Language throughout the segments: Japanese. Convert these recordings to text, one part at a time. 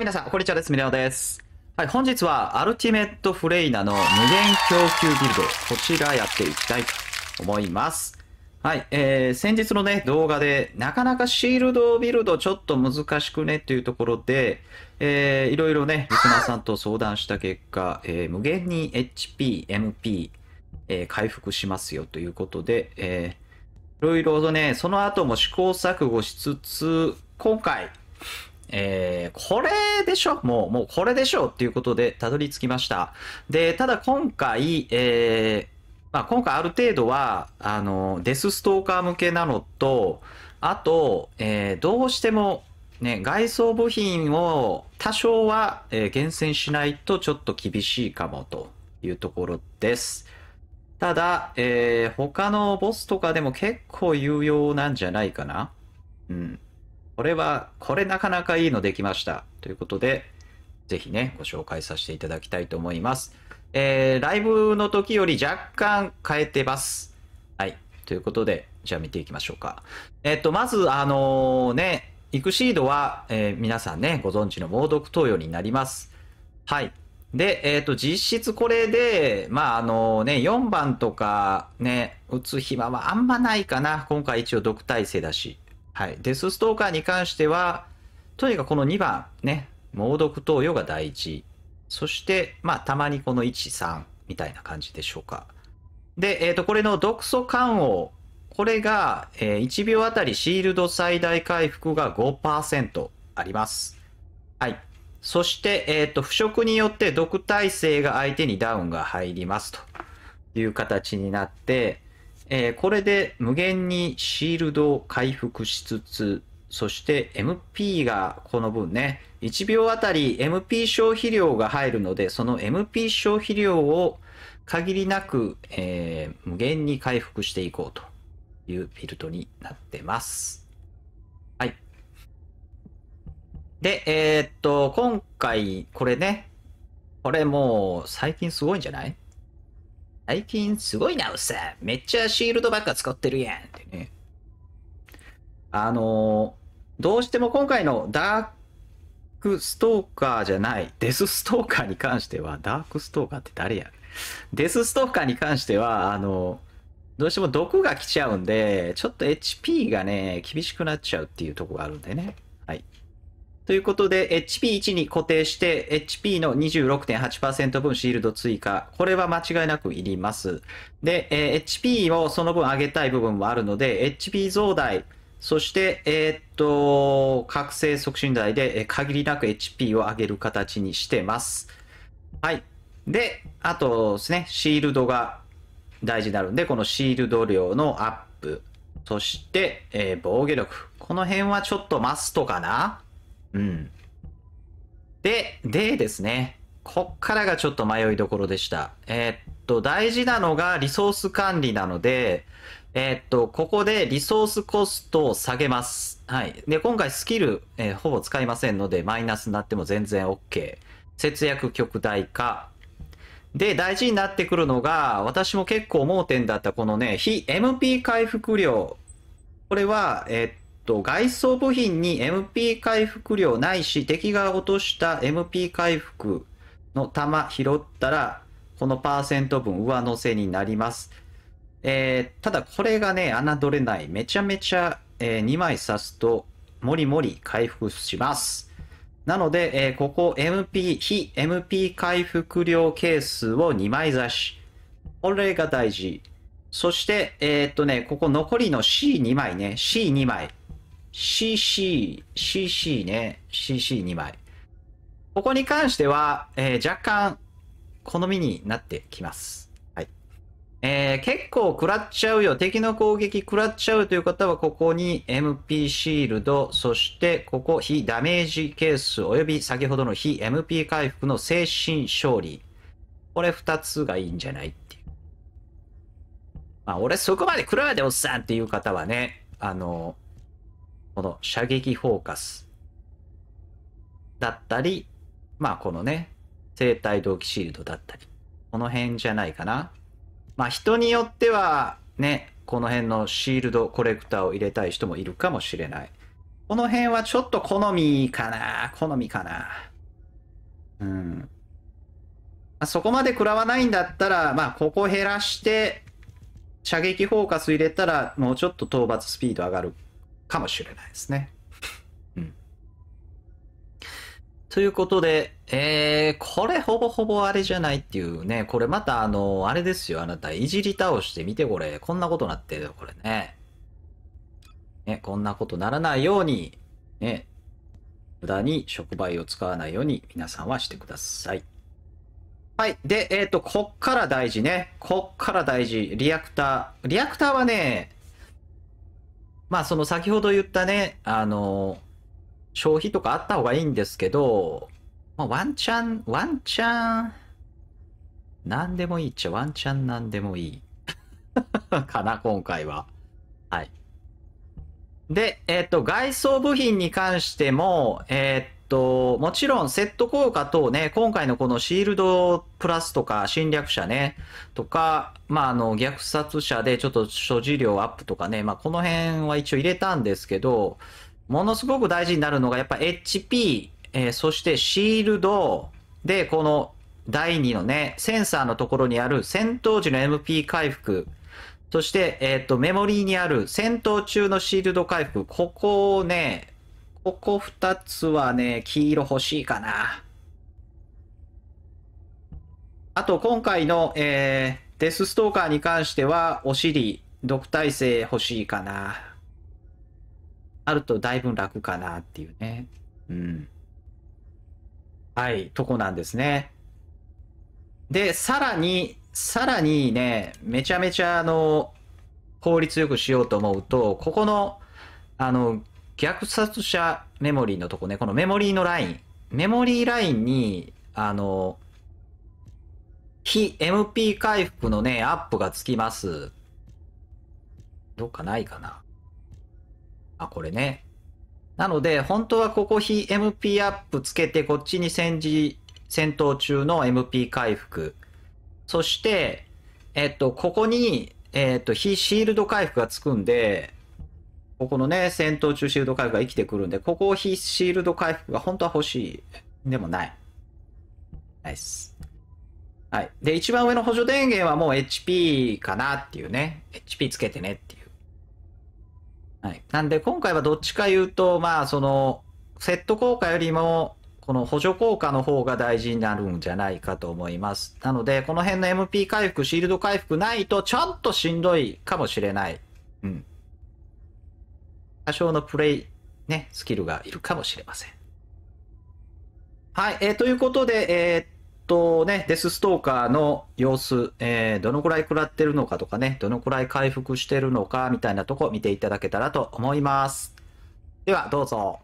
皆さん、こんにちはです。ミレオです。はい、本日は、アルティメットフレイナの無限供給ビルド、こちらやっていきたいと思います。はい、えー、先日のね、動画で、なかなかシールドビルドちょっと難しくねっていうところで、えー、いろいろね、リスナーさんと相談した結果、えー、無限に HP、MP、えー回復しますよということで、えー、いろいろとね、その後も試行錯誤しつつ、今回、えーこれでしょ？もう、もうこれでしょっていうことでたどり着きました。で、ただ今回、えーまあ、今回ある程度は、あの、デスストーカー向けなのと、あと、えーどうしても、ね、外装部品を多少は、えー厳選しないとちょっと厳しいかもというところです。ただ、えー他のボスとかでも結構有用なんじゃないかな。うん。これは、これなかなかいいのできました。ということで、ぜひね、ご紹介させていただきたいと思います。えーライブの時より若干変えてます。はい。ということで、じゃあ見ていきましょうか。えっと、まず、あのね、イクシードは、えー皆さんね、ご存知の猛毒投与になります。はい。で、えっ、と、実質これで、まあ、あのね、4番とかね、打つ暇はあんまないかな。今回一応毒耐性だし。はい。デスストーカーに関しては、とにかくこの2番、ね、猛毒投与が第一。そして、まあ、たまにこの1、3みたいな感じでしょうか。で、えっ、と、これの毒素緩和。これが、えー1秒あたりシールド最大回復が5%あります。はい。そして、えっ、と、腐食によって毒耐性が相手にダウンが入りますという形になって、えーこれで無限にシールドを回復しつつ、そして MP がこの分ね、1秒あたり MP 消費量が入るので、その MP 消費量を限りなく、えー無限に回復していこうというビルドになってます。はい。で、えーっと、今回、これね、これもう最近すごいんじゃない？最近すごいな、うっさ。めっちゃシールドばっか使ってるやんってね。あのーどうしても今回のダークストーカーじゃない、デスストーカーに関しては、ダークストーカーって誰や？デスストーカーに関しては、あのどうしても毒が来ちゃうんで、ちょっと HP がね、厳しくなっちゃうっていうとこがあるんでね。ということで、HP1 に固定して、HP の26.8%分シールド追加。これは間違いなくいります。で、えー HP をその分上げたい部分もあるので、HP 増大、そして、えーっと、覚醒促進剤で、えー限りなく HP を上げる形にしてます。はい。で、あとですね、シールドが大事になるんで、このシールド量のアップ。そして、えー防御力。この辺はちょっとマストかなうん。で、でですね、こっからがちょっと迷いどころでした。えーっと、大事なのがリソース管理なので、えーっと、ここでリソースコストを下げます。はい。で、今回スキル、えーほぼ使いませんので、マイナスになっても全然 OK。節約極大化。で、大事になってくるのが、私も結構盲点だったこのね、非 MP 回復量。これは、えーっと、外装部品に MP 回復量ないし、敵が落とした MP 回復の弾拾ったら、このパーセント分上乗せになります。えーただこれがね、侮れない。めちゃめちゃ、え2枚刺すと、もりもり回復します。なので、えーここ MP、非 MP 回復量ケースを2枚刺し。これが大事。そして、えーっとね、ここ残りの C2 枚ね、C2 枚。CC、CC ね、CC2 枚。ここに関しては、えー若干、好みになってきます。はい。えー結構食らっちゃうよ。敵の攻撃食らっちゃうという方は、ここに MP シールド、そしてここ非ダメージケース、および先ほどの非 MP 回復の精神勝利。これ二つがいいんじゃないっていう。まあ、俺そこまで食らわでおっさんっていう方はね、あの、この射撃フォーカスだったり、まあこのね、生体同期シールドだったり、この辺じゃないかな。まあ人によってはね、この辺のシールドコレクターを入れたい人もいるかもしれない。この辺はちょっと好みかな。好みかな。うん。まそこまで食らわないんだったら、まあ、ここ減らして、射撃フォーカス入れたら、もうちょっと討伐スピード上がるかもしれないですね。うん。ということで、えー、これほぼほぼあれじゃないっていうね、これまたあの、あれですよ、あなた、いじり倒してみてこれ、こんなことなってるよ、これね。ね、こんなことならないように、ね、無駄に触媒を使わないように皆さんはしてください。はい。で、えっ、と、こっから大事ね。こっから大事。リアクター。リアクターはね、まあ、その先ほど言ったね、あの、消費とかあった方がいいんですけど、まあ、ワンチャン、ワンチャン、なんでもいいっちゃワンチャンなんでもいい。かな、今回は。はい。で、えっ、と、外装部品に関しても、えっ、と、もちろんセット効果等ね、今回のこのシールドプラスとか侵略者ね、とか、まあ、あの、虐殺者でちょっと所持量アップとかね、まあ、この辺は一応入れたんですけど、ものすごく大事になるのがやっぱ HP、えーそしてシールドで、この第2のね、センサーのところにある戦闘時の MP 回復、そして、えっ、と、メモリーにある戦闘中のシールド回復、ここをね、ここ2つはね、黄色欲しいかな。あと、今回の、えーデスストーカーに関しては、お尻、毒耐性欲しいかな。あるとだいぶ楽かなっていうね。うん。はい、とこなんですね。で、さらに、さらにね、めちゃめちゃあの、効率よくしようと思うと、ここの、あの、虐殺者メモリーのとこね、このメモリーのライン、メモリーラインに、あの、非 MP 回復のね、アップがつきます。どっかないかな。あ、これね。なので、本当はここ非 MP アップつけて、こっちに戦時、戦闘中の MP 回復。そして、えっと、ここに、えっと、非シールド回復がつくんで、ここのね、戦闘中シールド回復が生きてくるんで、ここを非シールド回復が本当は欲しい。でもない。ナイス。はい。で、一番上の補助電源はもう HP かなっていうね。HP つけてねっていう。はい。なんで、今回はどっちか言うと、まあ、その、セット効果よりも、この補助効果の方が大事になるんじゃないかと思います。なので、この辺の MP 回復、シールド回復ないと、ちょっとしんどいかもしれない。うん。多少のプレイ、ね、スキルがいるかもしれません。はい。えーということで、えーっとね、デスストーカーの様子、えーどのくらい食らってるのかとかね、どのくらい回復してるのかみたいなとこ見ていただけたらと思います。では、どうぞ。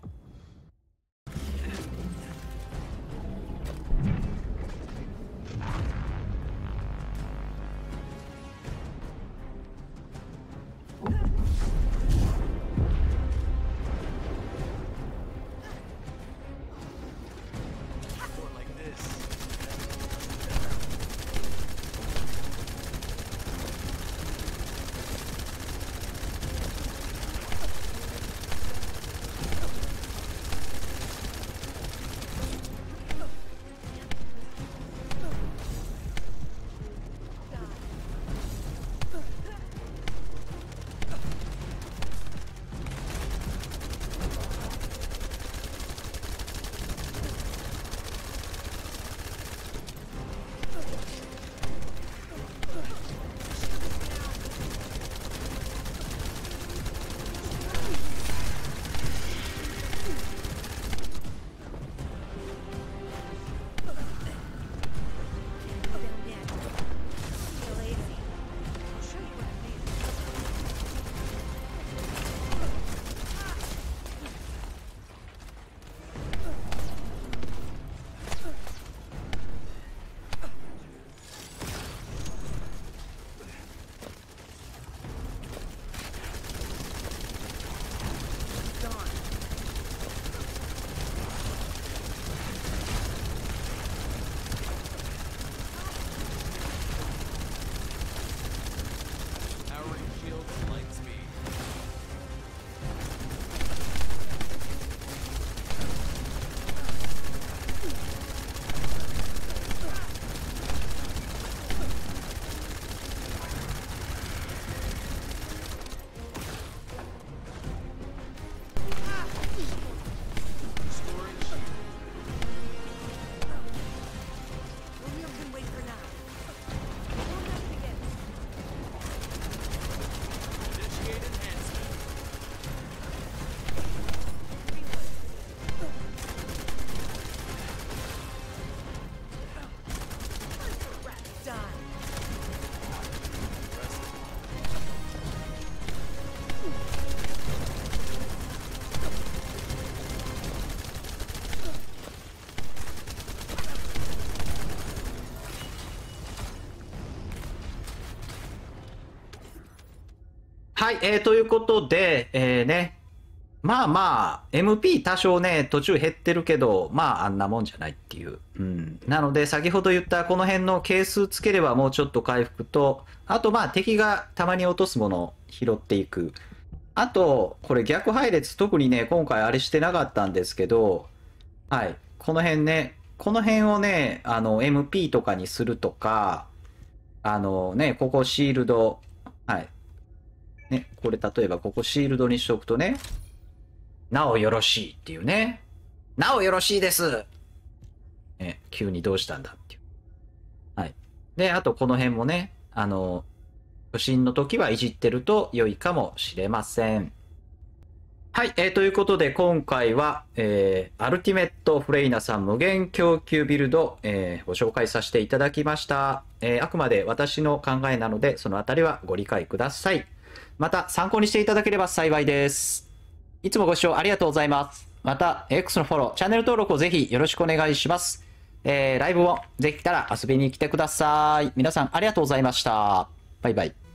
はい、えー、ということで、えー、ね、まあまあ、MP 多少ね、途中減ってるけど、まああんなもんじゃないっていう。うん。なので、先ほど言ったこの辺の係数つければもうちょっと回復と、あとまあ敵がたまに落とすものを拾っていく。あと、これ逆配列、特にね、今回あれしてなかったんですけど、はい、この辺ね、この辺をね、あの、MP とかにするとか、あのね、ここシールド、はい。ね、これ例えばここシールドにしとくとね、なおよろしいっていうね。なおよろしいですね、急にどうしたんだっていう。はい。で、あとこの辺もね、あの、不審の時はいじってると良いかもしれません。はい、えー、ということで今回は、えー、アルティメットフレイナさん無限供給ビルド、えー、ご紹介させていただきました、えー、あくまで私の考えなのでそのあたりはご理解ください。また参考にしていただければ幸いです。いつもご視聴ありがとうございます。また X のフォロー、チャンネル登録をぜひよろしくお願いします。えー、ライブもぜひ来たら遊びに来てください。皆さんありがとうございました。バイバイ。